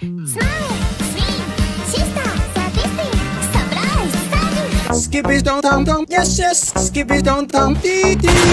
Smile, sister, surprise. Skippy don't thump thump, yes yes. Skippy don't thump dee dee.